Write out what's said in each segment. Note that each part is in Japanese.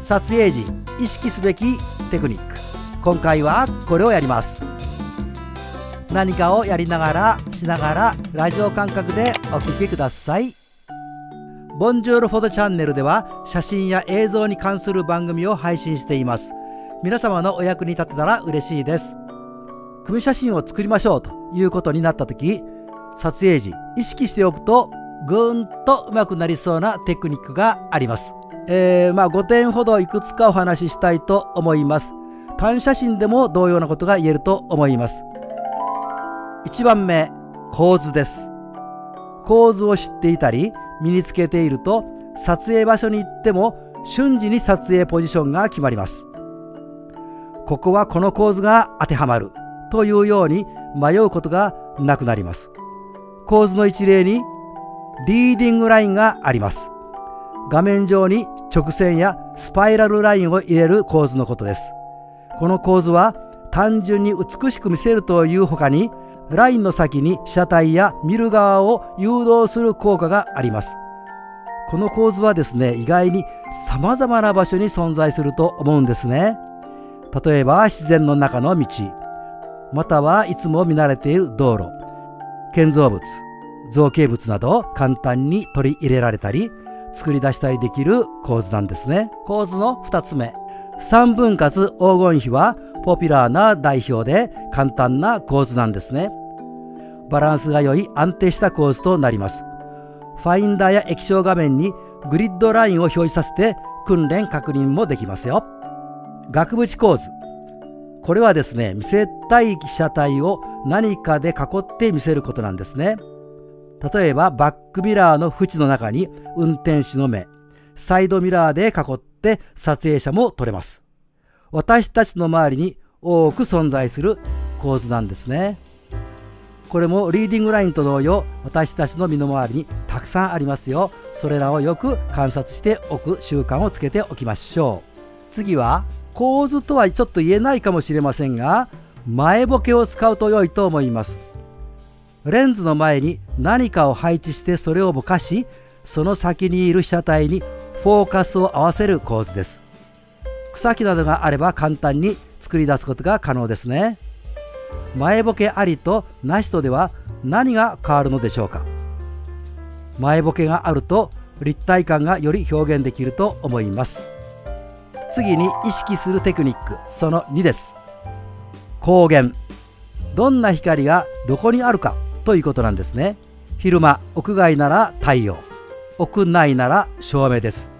撮影時意識すべきテクニック。今回はこれをやります。何かをやりながらしながらラジオ感覚でお聞きください。ボンジュールフォトチャンネルでは写真や映像に関する番組を配信しています。皆様のお役に立てたら嬉しいです。組写真を作りましょうということになった時撮影時意識しておくとぐーんと上手くなりそうなテクニックがあります。えー、まあ5点ほどいくつかお話ししたいと思います。単写真でも同様なことが言えると思います。1番目構図です。構図を知っていたり身につけていると撮影場所に行っても瞬時に撮影ポジションが決まります。ここはこの構図が当てはまるというように迷うことがなくなります。構図の一例にリーディングラインがあります。画面上に直線やスパイラルラインを入れる構図のことです。この構図は単純に美しく見せるという他にラインの先に車体や見る側を誘導する効果があります。この構図はですね意外に様々な場所に存在すると思うんですね。例えば自然の中の道またはいつも見慣れている道路建造物造形物など簡単に取り入れられたり作り出したりできる構図なんですね。構図の2つ目。3分割黄金比はポピュラーな代表で簡単な構図なんですね。バランスが良い安定した構図となります。ファインダーや液晶画面にグリッドラインを表示させて訓練確認もできますよ。額縁構図。これはですね見せたい被写体を何かで囲って見せることなんですね。例えばバックミラーの縁の中に運転手の目サイドミラーで囲って撮影者も撮れます。私たちの周りに多く存在する構図なんですね。これもリーディングラインと同様私たちの身の回りにたくさんありますよ。それらをよく観察しておく習慣をつけておきましょう。次は構図とはちょっと言えないかもしれませんが前ボケを使うと良いと思います。レンズの前に何かを配置してそれをぼかしその先にいる被写体にフォーカスを合わせる構図です。草木などがあれば簡単に作り出すことが可能ですね。前ボケありとなしとでは何が変わるのでしょうか。前ボケがあると立体感がより表現できると思います。次に意識するテクニックその2です。光源。どんな光がどこにあるか。ということなんですね。昼間屋外なら太陽。屋内なら照明です。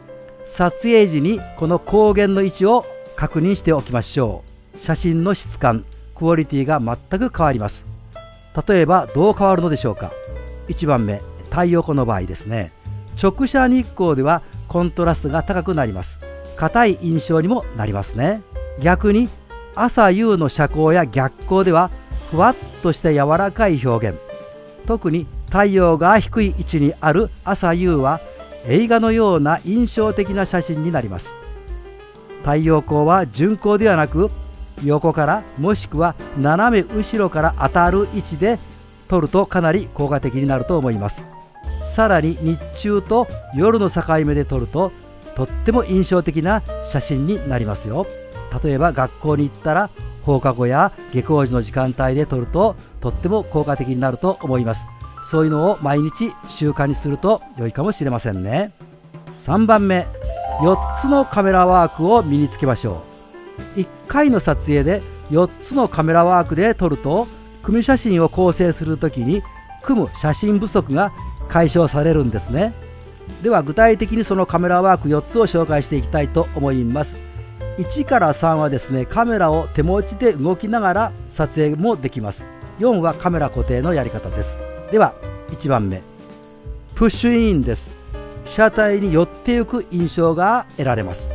撮影時にこの光源の位置を確認しておきましょう。写真の質感クオリティが全く変わります。例えばどう変わるのでしょうか。1番目太陽光の場合ですね。直射日光ではコントラストが高くなります。硬い印象にもなりますね。逆に朝夕の遮光や逆光ではふわっとした柔らかい表現。特に太陽が低い位置にある朝夕は映画のような印象的な写真になります。太陽光は順光ではなく横からもしくは斜め後ろから当たる位置で撮るとかなり効果的になると思います。さらに日中と夜の境目で撮るととっても印象的な写真になりますよ。例えば学校に行ったら放課後や下校時の時間帯で撮るととっても効果的になると思います。そういうのを毎日習慣にすると良いかもしれませんね。3番目4つのカメラワークを身につけましょう。1回の撮影で4つのカメラワークで撮ると組写真を構成する時に組む写真不足が解消されるんですね。では具体的にそのカメラワーク4つを紹介していきたいと思います。1から3はですねカメラを手持ちで動きながら撮影もできます。4はカメラ固定のやり方です。では1番目。プッシュインです。被写体に寄っていく印象が得られます。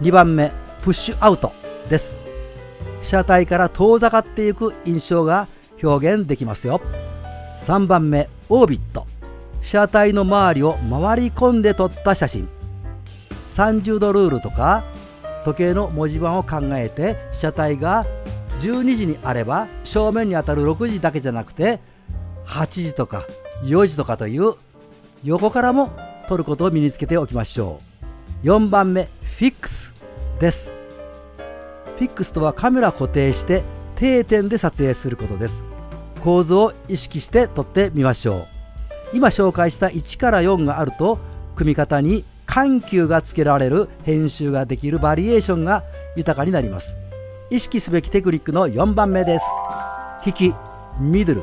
2番目。プッシュアウトです。被写体から遠ざかっていく印象が表現できますよ。3番目。オービット。被写体の周りを回り込んで撮った写真。30度ルールとか時計の文字盤を考えて被写体が12時にあれば正面に当たる6時だけじゃなくて8時とか4時とかという横からも取ることを身につけておきましょう。4番目フィックスです。フィックスとはカメラ固定して定点で撮影することです。構図を意識して撮ってみましょう。今紹介した1から4があると組み方に緩急がつけられる編集ができるバリエーションが豊かになります。意識すべきテクニックの4番目です。引きミドル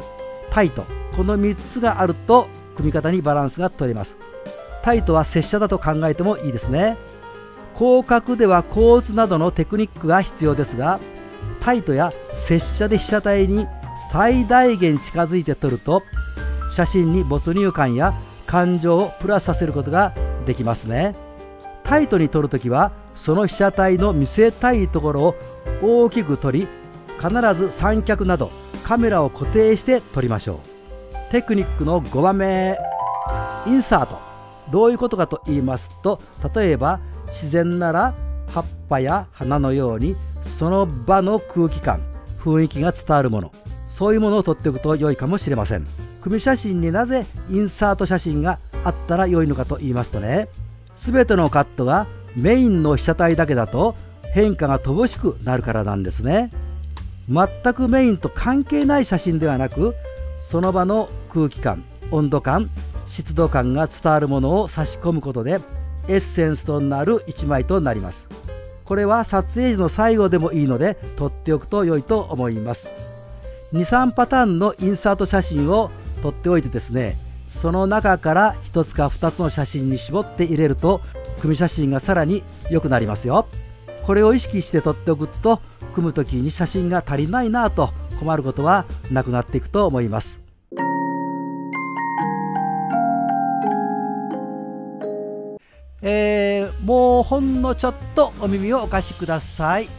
タイト。この3つがあると組み方にバランスが取れます。タイトは拙者だと考えてもいいですね。広角では構図などのテクニックが必要ですがタイトや拙者で被写体に最大限近づいて撮ると写真に没入感や感情をプラスさせることができますね。タイトに撮るときはその被写体の見せたいところを大きく撮り必ず三脚などカメラを固定して撮りましょう。テクニックの5番目。インサート。どういうことかと言いますと例えば自然なら葉っぱや花のようにその場の空気感雰囲気が伝わるもの。そういうものを撮っておくと良いかもしれません。組写真になぜインサート写真があったら良いのかと言いますとね全てのカットがメインの被写体だけだと変化が乏しくなるからなんですね。全くメインと関係ない写真ではなくその場の空気感温度感湿度感が伝わるものを差し込むことでエッセンスとなる1枚となります。これは撮影時の最後でもいいので撮っておくと良いと思います。23パターンのインサート写真を撮っておいてですねその中から1つか2つの写真に絞って入れると組写真がさらに良くなりますよ。これを意識して撮っておくと組む時に写真が足りないなぁと困ることはなくなっていくと思います。えー、もうほんのちょっとお耳をお貸しください。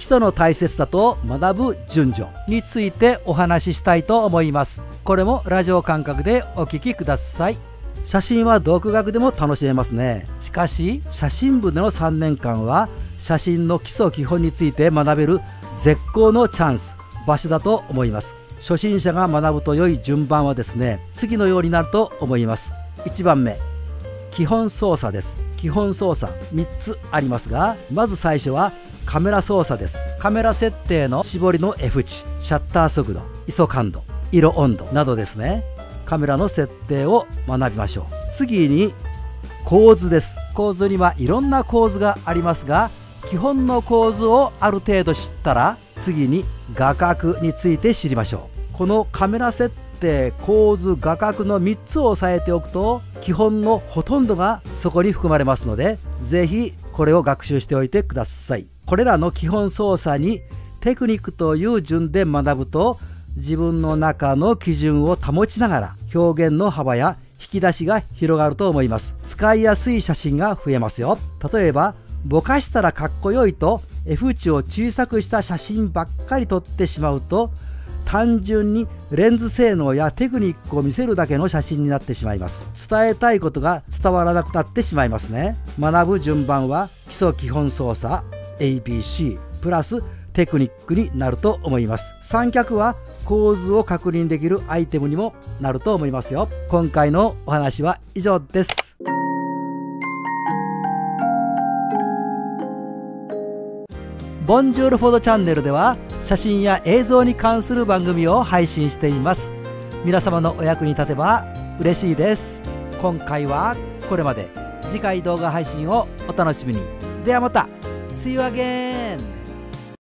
基礎の大切さと学ぶ順序についてお話ししたいと思います。これもラジオ感覚でお聞きください。写真は独学でも楽しめますね。しかし写真部での3年間は写真の基礎基本について学べる絶好のチャンス場所だと思います。初心者が学ぶと良い順番はですね次のようになると思います。1番目基本操作です。基本操作3つありますがまず最初はカメラ操作です。カメラ設定の絞りの F 値シャッター速度 ISO 感度色温度などですね。カメラの設定を学びましょう。次に構図です。構図にはいろんな構図がありますが基本の構図をある程度知ったら次に画角について知りましょう。このカメラ設定構図画角の3つを押さえておくと基本のほとんどがそこに含まれますので是非これを学習しておいてください。これらの基本操作にテクニックという順で学ぶと自分の中の基準を保ちながら表現の幅や引き出しが広がると思います。使いやすい写真が増えますよ。例えばぼかしたらかっこよいと F 値を小さくした写真ばっかり撮ってしまうと単純にレンズ性能やテクニックを見せるだけの写真になってしまいます。伝えたいことが伝わらなくなってしまいますね。学ぶ順番は基礎基本操作。ABC プラステクニックになると思います。三脚は構図を確認できるアイテムにもなると思いますよ。今回のお話は以上です。ボンジュールフォードチャンネルでは写真や映像に関する番組を配信しています。皆様のお役に立てば嬉しいです。今回はこれまで。次回動画配信をお楽しみに。ではまた。See you again!